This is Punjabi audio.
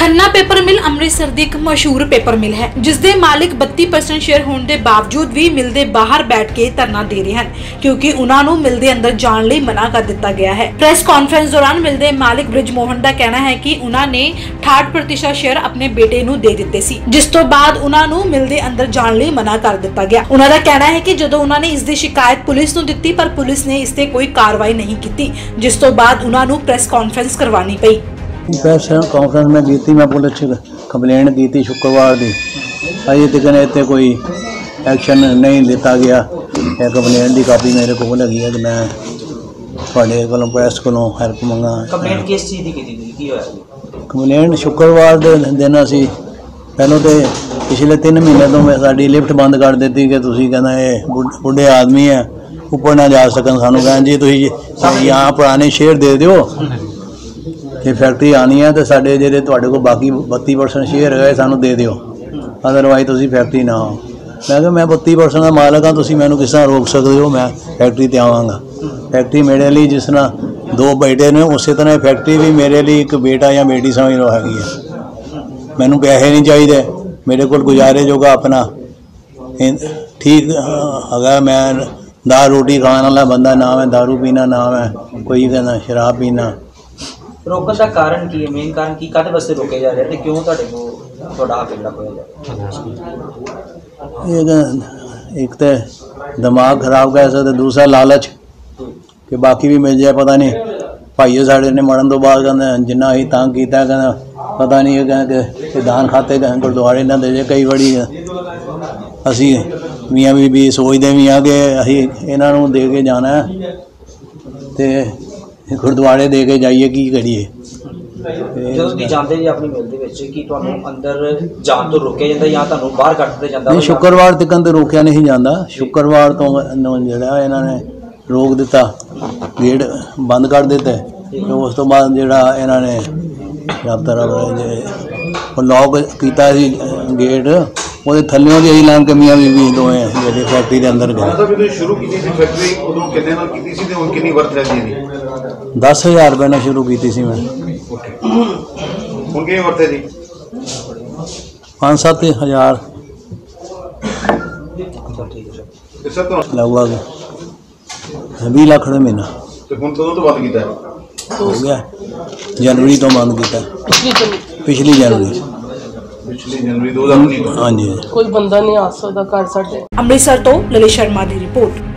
ਖੰਨਾ ਪੇਪਰ ਮਿਲ ਅੰਮ੍ਰਿਤਸਰ ਦੀ ਇੱਕ ਮਸ਼ਹੂਰ ਪੇਪਰ ਮਿਲ ਹੈ ਜਿਸ ਦੇ ਮਾਲਿਕ 32% ਸ਼ੇਅਰ ਹੋਣ ਦੇ ਬਾਵਜੂਦ ਵੀ ਮਿਲ ਦੇ ਬਾਹਰ ਬੈਠ ਕੇ ਧਰਨਾ ਦੇ ਰਹੇ ਹਨ, ਕਿਉਂਕਿ ਉਹਨਾਂ ਨੂੰ ਮਿਲ ਦੇ ਅੰਦਰ ਜਾਣ ਲਈ ਮਨਾ ਕਰ ਦਿੱਤਾ ਗਿਆ ਹੈ। ਪ੍ਰੈਸ ਕਾਨਫਰੰਸ ਦੌਰਾਨ ਮਿਲ ਦੇ ਮਾਲਿਕ ਬ੍ਰਿਜ ਮੋਹਨ ਦਾ ਕਹਿਣਾ ਹੈ ਕਿ ਉਹਨਾਂ ਨੇ 68% ਸ਼ੇਅਰ ਆਪਣੇ ਬੇਟੇ ਨੂੰ ਦੇ ਦਿੱਤੇ ਸੀ, ਜਿਸ ਤੋਂ ਬਾਅਦ ਉਹਨਾਂ ਨੂੰ ਮਿਲ ਦੇ ਅੰਦਰ ਜਾਣ ਲਈ ਮਨਾ ਕਰ ਦਿੱਤਾ ਗਿਆ। ਉਹਨਾਂ ਦਾ ਕਹਿਣਾ ਹੈ ਕਿ ਜਦੋਂ ਉਹਨਾਂ ਨੇ ਇਸ ਦੀ ਸ਼ਿਕਾਇਤ ਪੁਲਿਸ ਨੂੰ ਦਿੱਤੀ, ਪਰ ਪੁਲਿਸ ਨੇ ਇਸ ਤੇ ਕੋਈ ਕਾਰਵਾਈ ਨਹੀਂ ਕੀਤੀ, ਜਿਸ ਤੋਂ ਬਾਅਦ ਉਹਨਾਂ ਨੂੰ ਪ੍ਰੈਸ ਕਾਨਫਰੰਸ ਕਰਵਾਉਣੀ ਪਈ। ਕਾਨਫਰੰਸ ਮੈਂ ਕੀਤੀ ਮੈਂ ਪੁਲਿਸ 'ਚ ਕੰਪਲੇਂਟ ਕੀਤੀ ਸ਼ੁੱਕਰਵਾਰ ਦੀ। ਅਜੇ ਤੱਕ ਇੱਥੇ ਕੋਈ ਐਕਸ਼ਨ ਨਹੀਂ ਲਿੱਤਾ ਗਿਆ। ਇਹ ਕੰਪਲੇਂਟ ਦੀ ਕਾਪੀ ਮੇਰੇ ਕੋਲ ਹੈਗੀ ਹੈ ਕਿ ਮੈਂ ਤੁਹਾਡੇ ਕੋਲੋਂ ਪ੍ਰੈਸ ਕੋਲੋਂ ਹੈਲਪ ਮੰਗਾ। ਕੰਪਲੇਂਟ ਕਿਸ ਚੀਜ਼ ਦੀ ਕੀਤੀ ਤੁਸੀਂ? ਕੀ ਹੋਇਆ ਜੀ? ਕੰਪਲੇਂਟ ਸ਼ੁੱਕਰਵਾਰ ਦੇ ਦਿਨ ਅਸੀਂ ਪਹਿਲਾਂ ਤੇ ਪਿਛਲੇ 3 ਮਹੀਨੇ ਤੋਂ ਮੈਂ ਸਾਡੀ ਲਿਫਟ ਬੰਦ ਕਰ ਦਿੱਤੀ ਕਿ ਤੁਸੀਂ ਕਹਿੰਦਾ ਇਹ ਬੁੱਢ- ਆਦਮੀ ਹੈ ਉੱਪਰ ਨਾ ਜਾ ਸਕਣ ਸਾਨੂੰ। ਕਹਿੰਦੇ ਜੀ ਤੁਸੀਂ यहाँ ਪੁਰਾਣੇ ਸ਼ੇਅਰ ਦੇ ਦਿਓ। ਜੇ ਫੈਕਟਰੀ ਆਣੀ ਹੈ ਤਾਂ ਸਾਡੇ ਜਿਹੜੇ ਤੁਹਾਡੇ ਕੋਲ ਬਾਕੀ 32% ਸ਼ੇਅਰ ਹੈਗਾ ਇਹ ਸਾਨੂੰ ਦੇ ਦਿਓ। ਅਦਰਵਾਈਜ਼ ਤੁਸੀਂ ਫੈਕਟਰੀ ਨਾ ਆਓ। ਮੈਂ ਕਿਹਾ ਮੈਂ 32% ਦਾ ਮਾਲਕ ਹਾਂ ਤੁਸੀਂ ਮੈਨੂੰ ਕਿਸ ਤਰ੍ਹਾਂ ਰੋਕ ਸਕਦੇ ਹੋ? ਮੈਂ ਫੈਕਟਰੀ ਤੇ ਆਵਾਂਗਾ। ਫੈਕਟਰੀ ਮੇਰੇ ਲਈ ਜਿਸ ਤਰ੍ਹਾਂ ਦੋ ਬੇਟੇ ਨੇ ਉਸੇ ਤਰ੍ਹਾਂ ਇਹ ਫੈਕਟਰੀ ਵੀ ਮੇਰੇ ਲਈ ਇੱਕ ਬੇਟਾ ਜਾਂ ਬੇਟੀ ਸਮਝ ਲਓ ਹੈਗੀ ਹੈ ਮੈਨੂੰ ਪੈਸੇ ਨਹੀਂ ਚਾਹੀਦੇ। ਮੇਰੇ ਕੋਲ ਗੁਜ਼ਾਰੇ ਜੋਗਾ ਆਪਣਾ। ਠੀਕ ਅਹ, ਹੈਗਾ ਮੈਂ ਦਾਲ ਰੋਟੀ ਖਾਣ ਵਾਲਾ ਬੰਦਾ ਨਾ ਮੈਂ ਦਾਰੂ ਪੀਣਾ ਨਾ ਮੈਂ ਕੋਈ ਕਹਿੰਦਾ ਸ਼ਰਾਬ ਪੀਣਾ। ਰੋਕਣ ਦਾ ਕਾਰਨ ਕੀ ਹੈ? ਮੇਨ ਕਾਰਨ ਕੀ? ਕਾਹਦੇ ਵਾਸਤੇ ਰੋਕੇ ਜਾ ਰਹੇ ਤੇ ਕਿਉਂ ਤੁਹਾਡੇ ਕੋਲ ਤੁਹਾਡਾ ਹੱਕ ਜਿਹੜਾ ਹੋਇਆ ਜਾ ਰਿਹਾ? ਇਹ ਇੱਕ ਤਾਂ ਦਿਮਾਗ ਖਰਾਬ ਕਹਿ ਸਕਦੇ, ਦੂਸਰਾ ਲਾਲਚ ਕਿ ਬਾਕੀ ਵੀ ਮਿਲ ਜਾਏ, ਪਤਾ ਨਹੀਂ। ਭਾਈਏ ਸਾਡੇ ਨੇ ਮਰਨ ਤੋਂ ਬਾਅਦ ਕਹਿੰਦੇ, ਜਿੰਨਾ ਅਸੀਂ ਤੰਗ ਕੀਤਾ ਕਹਿੰਦਾ, ਪਤਾ ਨਹੀਂ ਇਹ ਕਹਿੰਦੇ ਕਿ ਦਾਨ ਖਾਤੇ ਕਹਿੰਦੇ ਗੁਰਦੁਆਰੇ ਨਾ ਦੇ ਜੇ ਕਈ ਵਾਰੀ। ਅਸੀਂ ਮੀਆਂ ਬੀਬੀ ਸੋਚਦੇ ਵੀ ਆ ਕਿ ਅਸੀਂ ਇਹਨਾਂ ਨੂੰ ਦੇ ਕੇ ਜਾਣਾ ਹੈ ਤੇ ਗੁਰਦੁਆਰੇ ਦੇ ਕੇ ਜਾਈਏ ਕੀ ਕਰੀਏ? ਜਦੋਂ ਤੁਸੀਂ ਜਾਂਦੇ ਜੀ ਆਪਣੀ ਮਿਲ ਦੇ ਵਿੱਚ ਕੀ ਤੁਹਾਨੂੰ ਅੰਦਰ ਜਾਣ ਤੋਂ ਰੋਕਿਆ ਜਾਂਦਾ ਜਾਂ ਤੁਹਾਨੂੰ ਬਾਹਰ ਕੱਢ ਦਿੱਤਾ ਜਾਂਦਾ ਨਹੀਂ ਸ਼ੁੱਕਰਵਾਰ ਤੱਕ ਤੇ ਰੋਕਿਆ ਨਹੀਂ ਜਾਂਦਾ। ਸ਼ੁੱਕਰਵਾਰ ਤੋਂ ਨੂੰ ਜਿਹੜਾ ਇਹਨਾਂ ਨੇ ਰੋਕ ਦਿੱਤਾ ਗੇਟ ਬੰਦ ਕਰ ਦਿੱਤੇ। ਤੇ ਉਸ ਤੋਂ ਬਾਅਦ ਜਿਹੜਾ ਇਹਨਾਂ ਨੇ ਦਫ਼ਤਰ ਜੇ ਉਹ ਲੌਕ ਕੀਤਾ ਸੀ ਗੇਟ ਉਹਦੇ ਥੱਲੇੋਂ ਦੀ ਐਲਾਨ ਕਮੀਆਂ ਵੀ ਵੀ ਦੋਵੇਂ ਜਿਹੜੇ ਫੈਕਟਰੀ ਦੇ ਅੰਦਰ ਗਏ। ਜਦੋਂ ਸ਼ੁਰੂ ਕੀਤੀ ਸੀ ਫੈਕਟਰੀ ਉਦੋਂ ਕਿੰਨੇ ਨਾਲ ਕੀਤੀ ਸੀ ਤੇ ਹੁਣ ਕਿੰਨੀ ਵਰਤ ਰਹਿੰਦੀ ਹੈ 10000 ਰੁਪਏ ਨਾਲ ਸ਼ੁਰੂ ਕੀਤੀ ਸੀ ਮੈਂ। ਜੀ ਹੁਣ ਕਿਵੇਂ ਵਰਤੇ ਜੀ? 5-7000 ਅੱਛਾ, ਠੀਕ ਹੈ ਸਰ। ਤੇ ਲਗਭਗ 20 ਲੱਖ ਦਾ ਮਹੀਨਾ। ਤੇ ਹੁਣ ਕਦੋਂ ਤੋਂ ਬੰਦ ਕੀਤਾ ਹੈ? ਹੋ ਗਿਆ। ਜਨਵਰੀ ਤੋਂ ਬੰਦ ਕੀਤਾ। ਪਿਛਲੀ ਜਨਵਰੀ। ਪਿਛਲੀ ਜਨਵਰੀ 2019 ਤੋਂ। ਹਾਂਜੀ। ਕੋਈ ਬੰਦਾ ਨਹੀਂ ਆ ਸਕਦਾ ਘਰ ਸਾਡੇ। ਅੰਮ੍ਰਿਤਸਰ ਤੋਂ ਲਲਿਤ ਸ਼ਰਮਾ ਦੀ ਰਿਪੋਰਟ।